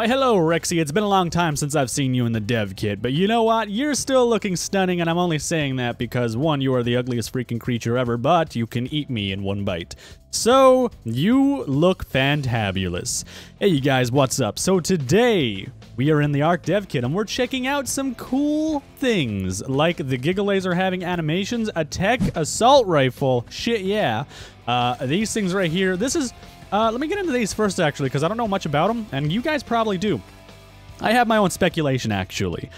Why, hello, Rexy. It's been a long time since I've seen you in the dev kit, but you know what? You're still looking stunning, and I'm only saying that because, one, you are the ugliest freaking creature ever, but you can eat me in one bite. So, you look fantabulous. Hey, you guys, what's up? So, today, we are in the Ark Dev Kit, and we're checking out some cool things, like the Giga Laser having animations, a Tek assault rifle, shit yeah, uh, these things right here. This is uh, let me get into these first, actually, because I don't know much about them, and you guys probably do. I have my own speculation, actually.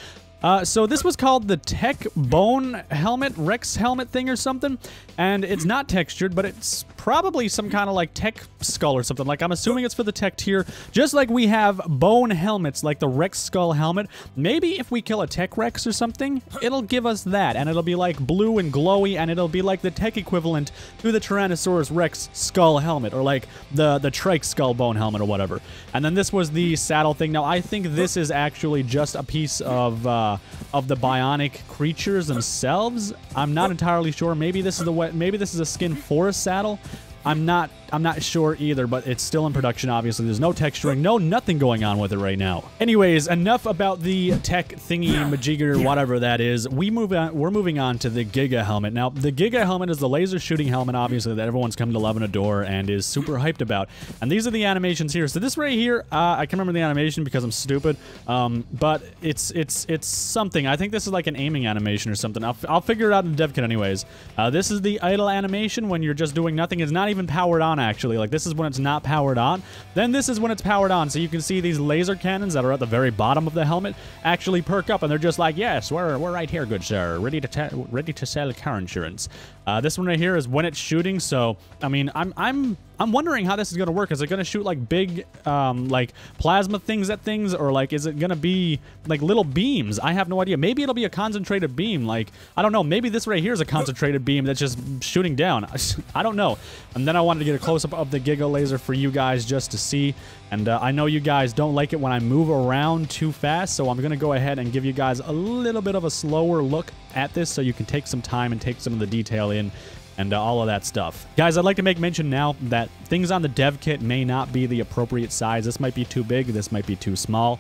Uh, so this was called the Tek Bone Helmet, Rex Helmet thing or something, and it's not textured, but it's probably some kind of like tech skull or something. Like I'm assuming it's for the Tek tier, just like we have bone helmets like the Rex skull helmet. Maybe if we kill a tech Rex or something, it'll give us that, and it'll be like blue and glowy, and it'll be like the tech equivalent to the Tyrannosaurus Rex skull helmet, or like the the Trike skull bone helmet or whatever. And then this was the saddle thing. Now I think this is actually just a piece of uh, of the bionic creatures themselves. I'm not entirely sure. Maybe this is the way, maybe this is a skin for a saddle. I'm not I'm not sure either, but it's still in production, obviously. There's no texturing, no nothing going on with it right now. Anyways, enough about the tech thingy majigger, whatever that is. We move on, we're moving on to the Giga helmet. Now, the Giga helmet is the laser shooting helmet, obviously, that everyone's come to love and adore and is super hyped about. And these are the animations here. So this right here, uh, I can remember the animation because I'm stupid, um, but it's it's it's something. I think this is like an aiming animation or something. I'll, I'll figure it out in the dev kit anyways. Uh, this is the idle animation when you're just doing nothing. It's not even powered on actually. Like this is when it's not powered on. Then this is when it's powered on. So you can see these laser cannons that are at the very bottom of the helmet actually perk up and they're just like, yes, we're, we're right here, good sir. Ready to ready to sell car insurance. Uh, this one right here is when it's shooting. So, I mean, I'm, I'm, I'm wondering how this is going to work. Is it going to shoot like big, um, like plasma things at things or like, is it going to be like little beams? I have no idea. Maybe it'll be a concentrated beam. Like, I don't know. Maybe this right here is a concentrated beam that's just shooting down. I don't know. And then I wanted to get a close up of the Giga laser for you guys just to see. And uh, I know you guys don't like it when I move around too fast, so I'm going to go ahead and give you guys a little bit of a slower look at this so you can take some time and take some of the detail in and uh, all of that stuff. Guys, I'd like to make mention now that things on the dev kit may not be the appropriate size. This might be too big, this might be too small.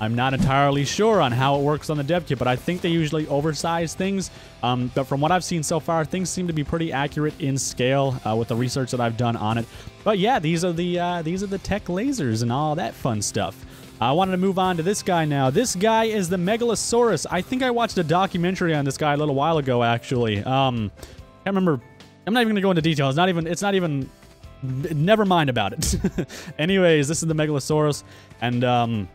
I'm not entirely sure on how it works on the dev kit, but I think they usually oversize things. Um, but from what I've seen so far, things seem to be pretty accurate in scale uh, with the research that I've done on it. But yeah, these are the uh, these are the tech lasers and all that fun stuff. I wanted to move on to this guy now. This guy is the Megalosaurus. I think I watched a documentary on this guy a little while ago, actually. Um, can't remember. I'm not even gonna go into detail. It's not even. It's not even. Never mind about it. Anyways, this is the Megalosaurus, and um,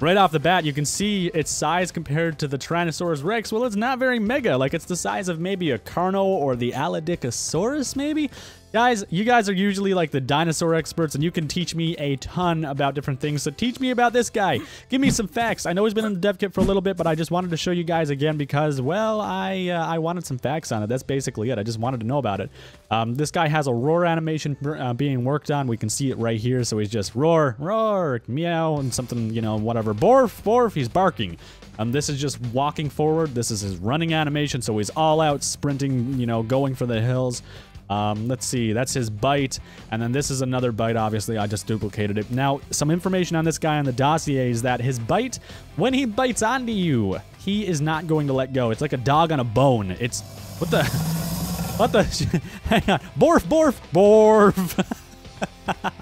Right off the bat, you can see its size compared to the Tyrannosaurus Rex. Well, it's not very mega. Like, it's the size of maybe a Carno or the Aladicosaurus, maybe? Guys, you guys are usually like the dinosaur experts and you can teach me a ton about different things. So teach me about this guy. Give me some facts. I know he's been in the dev kit for a little bit, but I just wanted to show you guys again because, well, I uh, I wanted some facts on it. That's basically it. I just wanted to know about it. Um, this guy has a roar animation uh, being worked on. We can see it right here. So he's just roar, roar, meow, and something, you know, whatever. Borf, borf, he's barking. Um, this is just walking forward. This is his running animation, so he's all out sprinting, you know, going for the hills. Um, let's see, that's his bite, and then this is another bite, obviously, I just duplicated it. Now, some information on this guy on the dossier is that his bite, when he bites onto you, he is not going to let go. It's like a dog on a bone. It's, what the, what the, hang on, borf, borf, borf.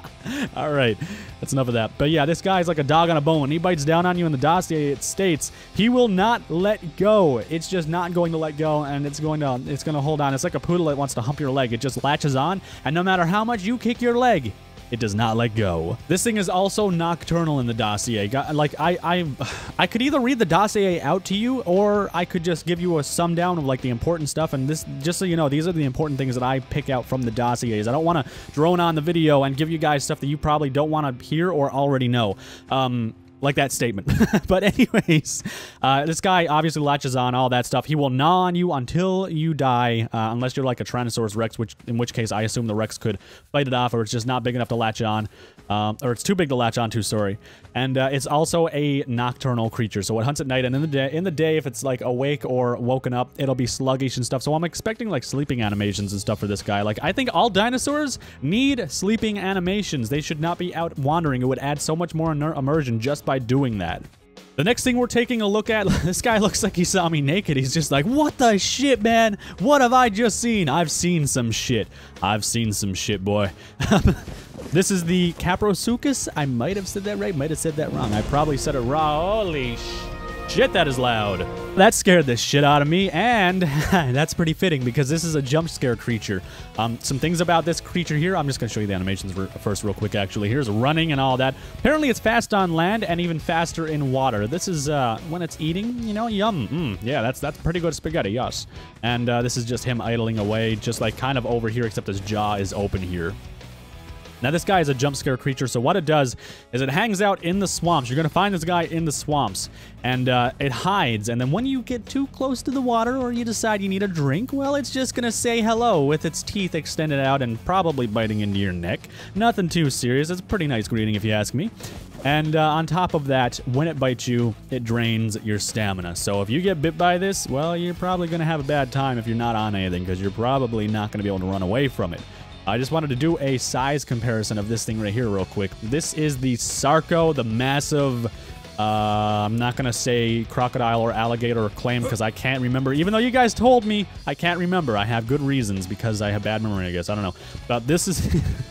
All right, that's enough of that. But yeah, this guy's like a dog on a bone. When he bites down on you in the dossier, it states he will not let go. It's just not going to let go, and it's going to it's going to hold on. It's like a poodle that wants to hump your leg. It just latches on, and no matter how much you kick your leg, it does not let go. This thing is also nocturnal in the dossier. Like, I, I, I could either read the dossier out to you, or I could just give you a sum down of, like, the important stuff. And this, just so you know, these are the important things that I pick out from the dossiers. I don't want to drone on the video and give you guys stuff that you probably don't want to hear or already know. Um, like that statement. but anyways, uh, this guy obviously latches on all that stuff. He will gnaw on you until you die, uh, unless you're like a Tyrannosaurus Rex, which in which case I assume the Rex could fight it off, or it's just not big enough to latch on. Um, or it's too big to latch onto, sorry. And uh, it's also a nocturnal creature, so it hunts at night, and in the day, in the day, if it's like awake or woken up, it'll be sluggish and stuff. So I'm expecting like sleeping animations and stuff for this guy. Like I think all dinosaurs need sleeping animations. They should not be out wandering. It would add so much more immersion just by doing that. The next thing we're taking a look at, this guy looks like he saw me naked. He's just like, what the shit, man? What have I just seen? I've seen some shit. I've seen some shit, boy. this is the Kaprosuchus. I might have said that right, might have said that wrong. I probably said it wrong. Holy Shit, that is loud. That scared the shit out of me, and that's pretty fitting because this is a jump scare creature. Um, some things about this creature here, I'm just going to show you the animations first real quick, actually. Here's running and all that. Apparently, it's fast on land and even faster in water. This is, uh, when it's eating, you know, yum. Mm, yeah, that's that's pretty good spaghetti, yes. And uh, this is just him idling away, just like kind of over here, except his jaw is open here. Now, this guy is a jump scare creature, so what it does is it hangs out in the swamps. You're going to find this guy in the swamps, and uh, it hides. And then when you get too close to the water or you decide you need a drink, well, it's just going to say hello with its teeth extended out and probably biting into your neck. Nothing too serious. It's a pretty nice greeting if you ask me. And uh, on top of that, when it bites you, it drains your stamina. So if you get bit by this, well, you're probably going to have a bad time if you're not on anything because you're probably not going to be able to run away from it. I just wanted to do a size comparison of this thing right here real quick. This is the Sarco, the massive... Uh, I'm not going to say crocodile or alligator or clam because I can't remember. Even though you guys told me, I can't remember. I have good reasons because I have bad memory, I guess. I don't know. But this is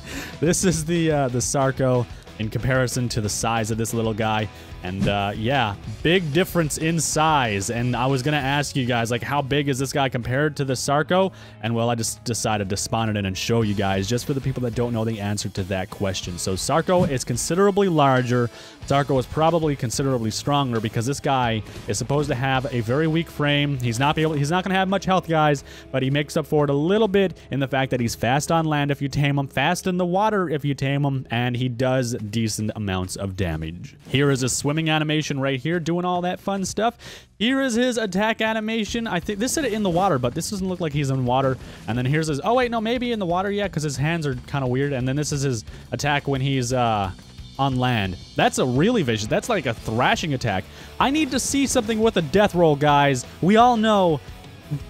this is the uh, the Sarco in comparison to the size of this little guy. And uh, yeah, big difference in size. And I was going to ask you guys, like, how big is this guy compared to the Sarco? And well, I just decided to spawn it in and show you guys, just for the people that don't know the answer to that question. So Sarco is considerably larger. Sarco is probably considerably stronger because this guy is supposed to have a very weak frame. He's not be able, he's not going to have much health, guys, but he makes up for it a little bit in the fact that he's fast on land if you tame him, fast in the water if you tame him, and he does decent amounts of damage. Here is a swimming animation right here, doing all that fun stuff. Here is his attack animation. I think this said it in the water, but this doesn't look like he's in water. And then here's his, oh wait, no, maybe in the water, yeah, because his hands are kind of weird. And then this is his attack when he's uh, on land. That's a really vicious, that's like a thrashing attack. I need to see something with a death roll, guys. We all know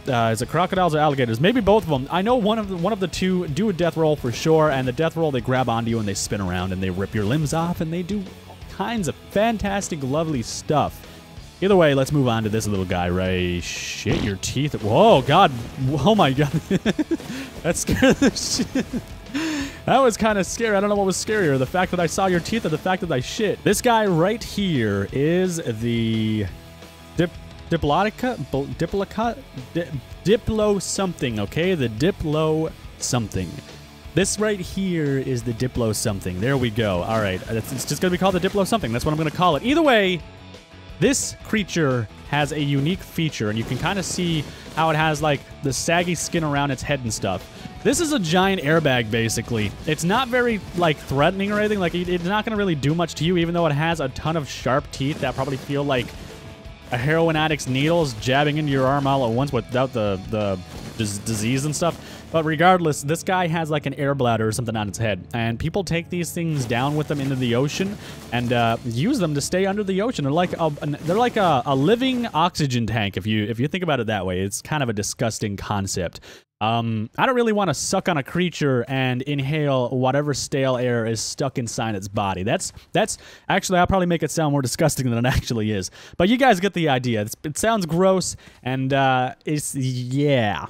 uh, is it crocodiles or alligators? Maybe both of them. I know one of the, one of the two do a death roll for sure, and the death roll they grab onto you and they spin around and they rip your limbs off and they do all kinds of fantastic, lovely stuff. Either way, let's move on to this little guy, right? Shit, your teeth. Whoa, God. Oh, my God. that scared the shit. That was kind of scary. I don't know what was scarier, the fact that I saw your teeth or the fact that I shit. This guy right here is the Dip Diplotica? Diploca? Diplo something, okay? The Diplo something. This right here is the Diplo something. There we go. All right. Uh, it's, it's just going to be called the Diplo something. That's what I'm going to call it. Either way, this creature has a unique feature, and you can kind of see how it has, like, the saggy skin around its head and stuff. This is a giant airbag, basically. It's not very, like, threatening or anything. Like, it's not going to really do much to you, even though it has a ton of sharp teeth that probably feel like a heroin addict's needles jabbing into your arm all at once without the, the disease and stuff. But regardless, this guy has like an air bladder or something on its head, and people take these things down with them into the ocean and uh, use them to stay under the ocean. They're like a, they're like a, a living oxygen tank. If you if you think about it that way, it's kind of a disgusting concept. Um, I don't really want to suck on a creature and inhale whatever stale air is stuck inside its body. That's that's actually I'll probably make it sound more disgusting than it actually is. But you guys get the idea. It's, it sounds gross and uh, it's yeah.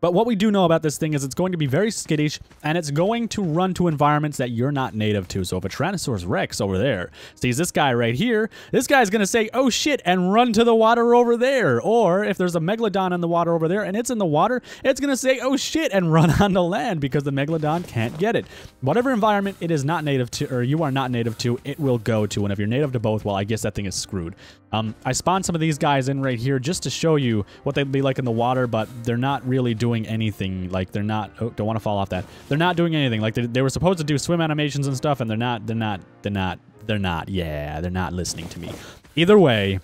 But what we do know about this thing is it's going to be very skittish, and it's going to run to environments that you're not native to. So if a Tyrannosaurus Rex over there sees this guy right here, this guy's going to say, oh shit, and run to the water over there. Or if there's a Megalodon in the water over there and it's in the water, it's going to say, oh shit, and run onto land because the Megalodon can't get it. Whatever environment it is not native to, or you are not native to, it will go to. And if you're native to both, well, I guess that thing is screwed. Um, I spawned some of these guys in right here just to show you what they'd be like in the water, but they're not really doing anything. Like they're not. Oh, don't want to fall off that. They're not doing anything. Like they, they were supposed to do swim animations and stuff, and they're not. They're not. They're not. They're not. Yeah, they're not listening to me. Either way,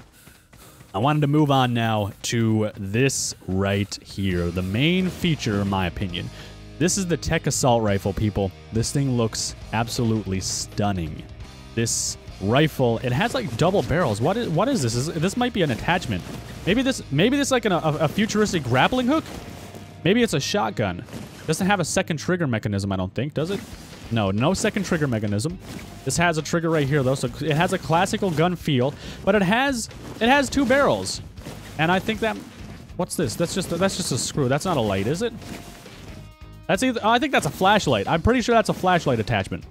I wanted to move on now to this right here, the main feature, in my opinion. This is the Tek Assault Rifle, people. This thing looks absolutely stunning. This rifle, it has like double barrels. What is what is this? Is, this might be an attachment. Maybe this maybe this like an, a, a futuristic grappling hook? Maybe it's a shotgun. Doesn't have a second trigger mechanism, I don't think, does it? No, no second trigger mechanism. This has a trigger right here though, so it has a classical gun feel, but it has it has two barrels. And I think that what's this? That's just that's just a screw. That's not a light, is it? That's either, I think that's a flashlight. I'm pretty sure that's a flashlight attachment.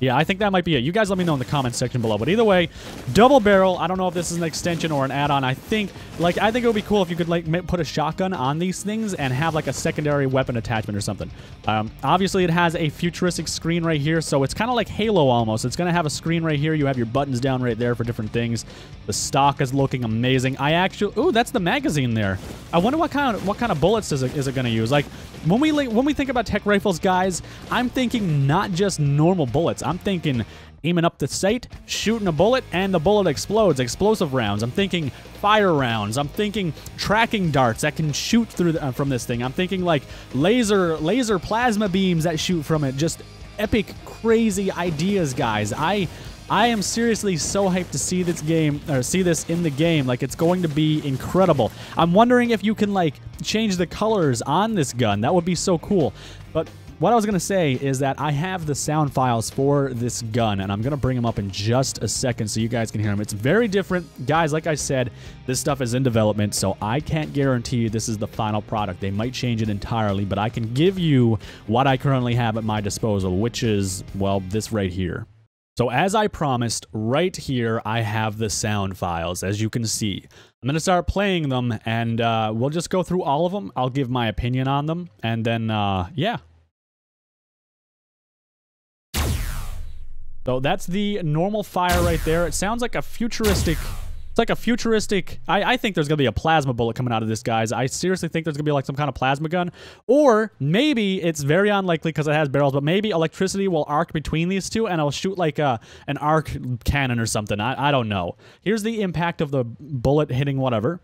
Yeah, I think that might be it. You guys let me know in the comments section below. But either way, double barrel. I don't know if this is an extension or an add-on. I think, like, I think it would be cool if you could, like, put a shotgun on these things and have, like, a secondary weapon attachment or something. Um, obviously, it has a futuristic screen right here, so it's kind of like Halo almost. It's going to have a screen right here. You have your buttons down right there for different things. The stock is looking amazing. I actually, ooh, that's the magazine there. I wonder what kind of what kind of bullets is it, is it going to use? Like, when we when we think about tech rifles, guys, I'm thinking not just normal bullets. I'm thinking aiming up the sight, shooting a bullet, and the bullet explodes. Explosive rounds. I'm thinking fire rounds. I'm thinking tracking darts that can shoot through the, uh, from this thing. I'm thinking like laser laser plasma beams that shoot from it. Just epic, crazy ideas, guys. I I am seriously so hyped to see this game or see this in the game. Like it's going to be incredible. I'm wondering if you can like change the colors on this gun. That would be so cool. But what I was going to say is that I have the sound files for this gun, and I'm going to bring them up in just a second so you guys can hear them. It's very different. Guys, like I said, this stuff is in development, so I can't guarantee you this is the final product. They might change it entirely, but I can give you what I currently have at my disposal, which is, well, this right here. So as I promised, right here I have the sound files, as you can see. I'm going to start playing them, and uh, we'll just go through all of them. I'll give my opinion on them, and then, uh, yeah, So that's the normal fire right there. It sounds like a futuristic... It's like a futuristic... I, I think there's going to be a plasma bullet coming out of this, guys. I seriously think there's going to be like some kind of plasma gun. Or maybe, it's very unlikely because it has barrels, but maybe electricity will arc between these two and it'll shoot like a, an arc cannon or something. I, I don't know. Here's the impact of the bullet hitting whatever.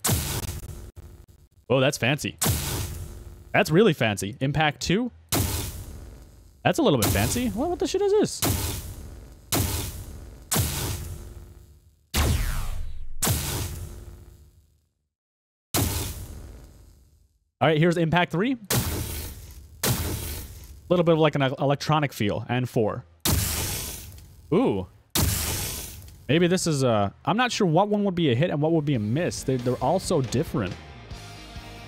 Oh, that's fancy. That's really fancy. Impact 2? That's a little bit fancy. What, what the shit is this? All right, here's Impact 3. A little bit of like an electronic feel. And 4. Ooh. Maybe this is a... I'm not sure what one would be a hit and what would be a miss. They're, they're all so different.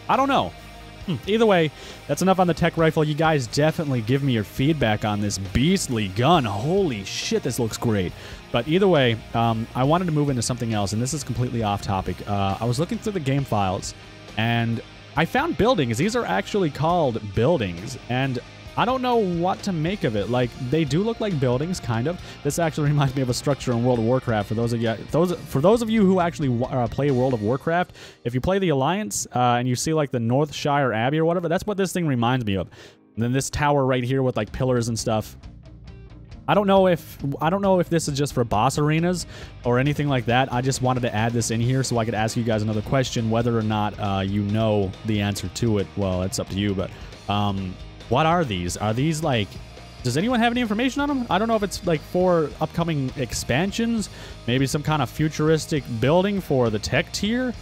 I don't know. Hmm. Either way, that's enough on the tech rifle. You guys definitely give me your feedback on this beastly gun. Holy shit, this looks great. But either way, um, I wanted to move into something else, and this is completely off topic. Uh, I was looking through the game files, and I found buildings. These are actually called buildings, and I don't know what to make of it. Like they do look like buildings, kind of. This actually reminds me of a structure in World of Warcraft. For those of you, those for those of you who actually uh, play World of Warcraft, if you play the Alliance uh, and you see like the Northshire Abbey or whatever, that's what this thing reminds me of. And then this tower right here with like pillars and stuff. I don't know if I don't know if this is just for boss arenas or anything like that. I just wanted to add this in here so I could ask you guys another question, whether or not uh, you know the answer to it. Well, it's up to you, but um, what are these? Are these like? Does anyone have any information on them? I don't know if it's like for upcoming expansions, maybe some kind of futuristic building for the Tek tier.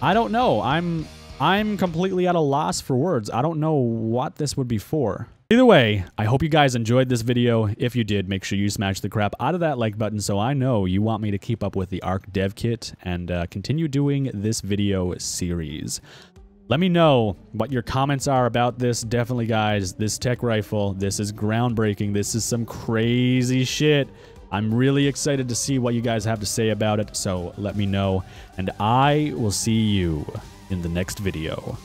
I don't know. I'm I'm completely at a loss for words. I don't know what this would be for. Either way, I hope you guys enjoyed this video. If you did, make sure you smash the crap out of that like button so I know you want me to keep up with the ARK dev kit and uh, continue doing this video series. Let me know what your comments are about this. Definitely, guys, this tech rifle, this is groundbreaking. This is some crazy shit. I'm really excited to see what you guys have to say about it, so let me know. And I will see you in the next video.